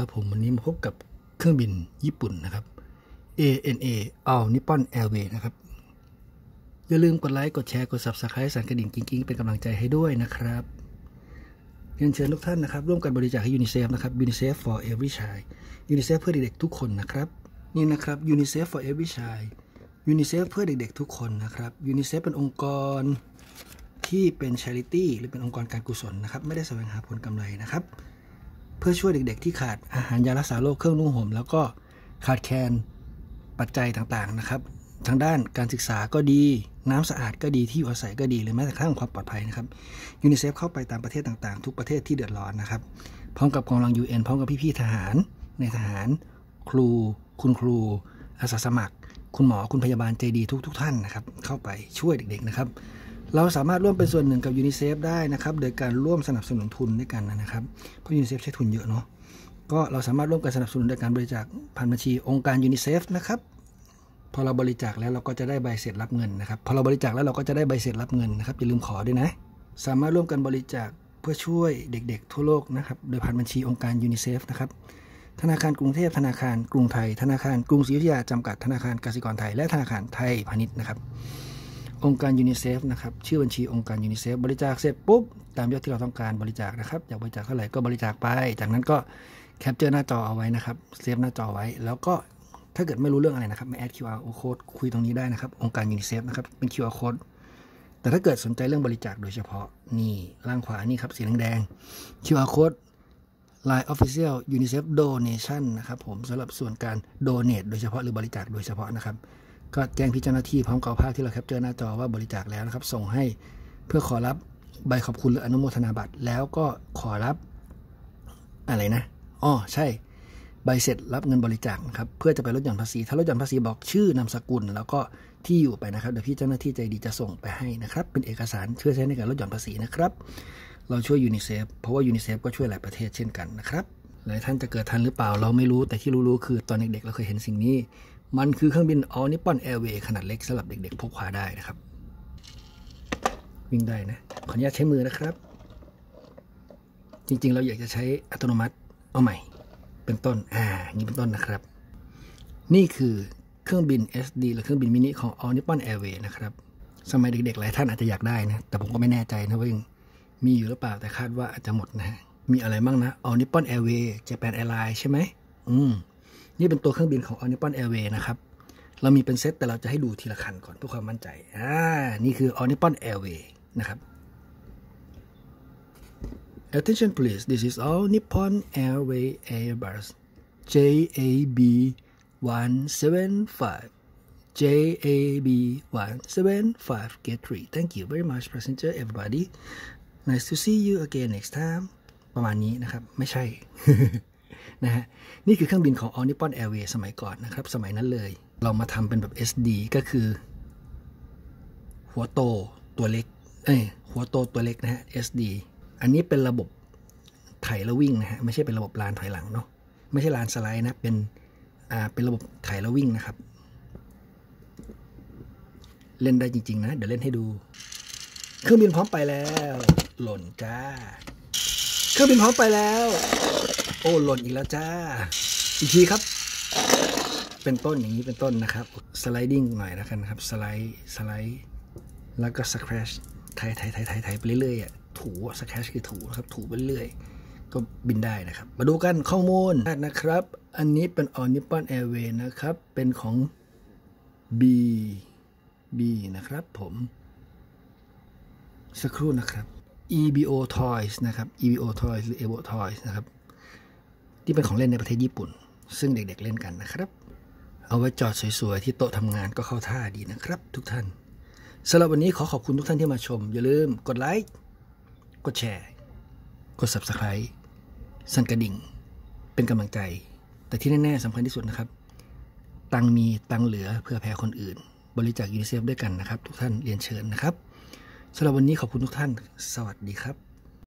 ครับผมวันนี้มาพบกับเครื่องบินญี่ปุ่นนะครับ ANA All Nippon Airways นะครับ อย่าลืมกดไลค์ กดแชร์ กด Subscribe สั่นกระดิ่งกิ๊งๆ เป็นกำลังใจให้ด้วยนะครับเรียนเชิญทุกท่านนะครับ ร่วมกันบริจาคให้ยูนิเซฟนะครับ UNICEF for every child UNICEF เพื่อเด็กๆทุกคนนะครับ นี่นะครับ UNICEF for every child UNICEF เพื่อเด็กๆทุกคนนะครับ UNICEF เป็นองค์กรที่เป็น charity หรือเป็นองค์กรการกุศลนะครับ ไม่ได้แสวงหาผลกำไรนะครับ เพื่อช่วยเด็ก ๆ ที่ขาดอาหารยารักษาโรคเครื่องนุ่งห่มแล้วก็ขาดแคลนปัจจัยต่างๆนะครับ ทางด้านการศึกษาก็ดี น้ำสะอาดก็ดีที่อยู่อาศัยก็ดีหรือแม้แต่ขั้งความปลอดภัยนะครับยูนิเซฟเข้าไปตามประเทศต่างๆ ทุกประเทศที่เดือดร้อนนะครับ พร้อมกับกองกำลัง UN พร้อมกับพี่ๆทหาร ในทหาร ครู คุณครู อาสาสมัคร คุณหมอคุณพยาบาลใจดีทุกๆ ท่านนะครับเข้าไปช่วยเด็กๆนะครับ เราสามารถร่วมเป็นส่วนหนึ่งกับยูนิเซฟได้นะครับโดยการร่วมสนับสนุนทุนด้วยกันนะครับเพราะยูนิเซฟใช้ทุนเยอะเนาะก็เราสามารถร่วมกันสนับสนุนโดยการบริจาคผ่านบัญชีองค์การยูนิเซฟนะครับพอเราบริจาคแล้วเราก็จะได้ใบเสร็จรับเงินนะครับพอเราบริจาคแล้วเราก็จะได้ใบเสร็จรับเงินนะครับอย่าลืมขอด้วยนะ สามารถร่วมกันบริจาคเพื่อช่วยเด็กๆ ทั่วโลกนะครับโดยผ่านบัญชีองค์การยูนิเซฟนะครับธนาคารกรุงเทพธนาคารกรุงไทย ธนาคารกรุงศรีอยุธยาจำกัดธนาคารกสิกรไทย และธนาคารไทยพาณิชย์นะครับ องค์การยูนิเซฟนะครับชื่อบัญชีองค์การยูนิเซฟบริจาคเสร็จปุ๊บตามยอดที่เราต้องการบริจาคนะครับอยากบริจาคเท่าไหร่ก็บริจาคไป จากนั้นก็ capture หน้าจอเอาไว้นะครับเซฟหน้าจอไว้ แล้วก็ถ้าเกิดไม่รู้เรื่องอะไรนะครับมา add QR code คุยตรงนี้ได้นะครับ องค์การยูนิเซฟนะครับเป็น QR code แต่ถ้าเกิดสนใจเรื่องบริจาคโดยเฉพาะนี่ล่างขวานี่ครับสีแดงๆ QR code Line Official UNICEF Donation นะครับผมสำหรับส่วนการ donate โดยเฉพาะหรือบริจาคโดยเฉพาะนะครับ ก็แจ้งพี่เจ้าหน้าที่พร้อมกับภาพที่เรา capture หน้าจอว่าบริจาคแล้วนะครับ ส่งให้เพื่อขอรับใบขอบคุณหรืออนุโมทนาบัตร แล้วก็ขอรับอะไรนะอ๋อใช่ ใบเสร็จรับเงินบริจาคนะครับเพื่อจะไปลดหย่อนภาษี ถ้าลดหย่อนภาษีบอกชื่อนามสกุล แล้วก็ที่อยู่ไปนะครับเดี๋ยวพี่เจ้าหน้าที่ใจดีจะส่งไปให้นะครับ เป็นเอกสารเพื่อใช้ในการลดหย่อนภาษีนะครับ เราช่วยยูนิเซฟเพราะว่ายูนิเซฟก็ช่วยหลายประเทศเช่นกันนะครับหลายท่านจะเกิดทันหรือเปล่าเราไม่รู้แต่ที่รู้ๆคือตอนเด็กๆเราเคยเห็นสิ่งนี้ มันคือเครื่องบิน All Nippon Airway ขนาดเล็กสำหรับเด็กๆพกพาได้นะครับ วิ่งได้นะ ขออนุญาตใช้มือนะครับ จริงๆ เราอยากจะใช้อัตโนมัติเอาใหม่ เป็นต้น อ่านี้เป็นต้นนะครับ นี่คือเครื่องบิน SD หรือเครื่องบินมินิของ All Nippon Airway นะครับ สมัยเด็กๆ หลายท่านอาจจะอยากได้นะ แต่ผมก็ไม่แน่ใจนะว่ายังมีอยู่หรือเปล่าแต่คาดว่าอาจจะหมดนะ มีอะไรบ้างนะ All Nippon Airways Japan Airlines ใช่ไหมอืม นี่เป็นตัวเครื่องบินของ All Nippon Airways นะครับ เรามีเป็นเซตแต่เราจะให้ดูทีละคันก่อนเพื่อความมั่นใจ อ่า นี่คือ All Nippon Airways นะครับ Attention please this is All Nippon Airways Airbus JAB 175 JAB 175 Gate 3 Thank you very much passenger everybody Nice to see you again next time ประมาณนี้นะครับ ไม่ใช่ นะฮะนี่คือเครื่องบินของ All Nippon Airways สมัยก่อนนะครับ สมัยนั้นเลย เรามาทำเป็นแบบ SD ก็คือ หัวโตตัวเล็กเอ้ยหัวโตตัวเล็กนะฮะ SD อันนี้เป็นระบบไถแล้ววิ่งนะฮะไม่ใช่เป็นระบบลานถอยหลังเนาะไม่ใช่ลานสไลด์นะเป็นอ่าเป็นระบบไถแล้ววิ่งนะครับ เล่นได้จริง ๆ นะ เดี๋ยวเล่นให้ดู เครื่องบินพร้อมไปแล้ว หล่นจ้า เครื่องบินพร้อมไปแล้ว โอ้หล่นอีกแล้วจ้า อีกทีครับ เป็นต้นอย่างนี้เป็นต้นนะครับ สไลดิ้งหน่อยแล้วกันะครับ สไลด์สไลด์ แล้วก็สครชไถไถไถไถไถไปเรื่อยๆอะถูสครชคือถูนะครับ ถูไปเรื่อยก็บินได้นะครับ มาดูกันข้อมูลนะครับ อันนี้เป็น All Nippon Airways นะครับ เป็นของ B B นะครับผม สักครู่นะครับ EBO Toys นะครับ EBO Toys หรือ EVO Toys นะครับ ที่เป็นของเล่นในประเทศญี่ปุ่น ซึ่งเด็กๆเล่นกันนะครับ เอาไว้จอดสวยๆ ที่โต๊ะทำงานก็เข้าท่าดีนะครับ ทุกท่านสำหรับวันนี้ขอขอบคุณทุกท่านที่มาชม อย่าลืมกดไลค์กดแชร์ กด Subscribe สั่นกระดิ่ง เป็นกำลังใจ แต่ที่แน่ๆสำคัญที่สุดนะครับ ตังมีตังเหลือเพื่อแผ่คนอื่น บริจาคยูนิเซฟด้วยกันนะครับ ทุกท่านเรียนเชิญนะครับ สำหรับวันนี้ขอบคุณทุกท่าน สวัสดีครับ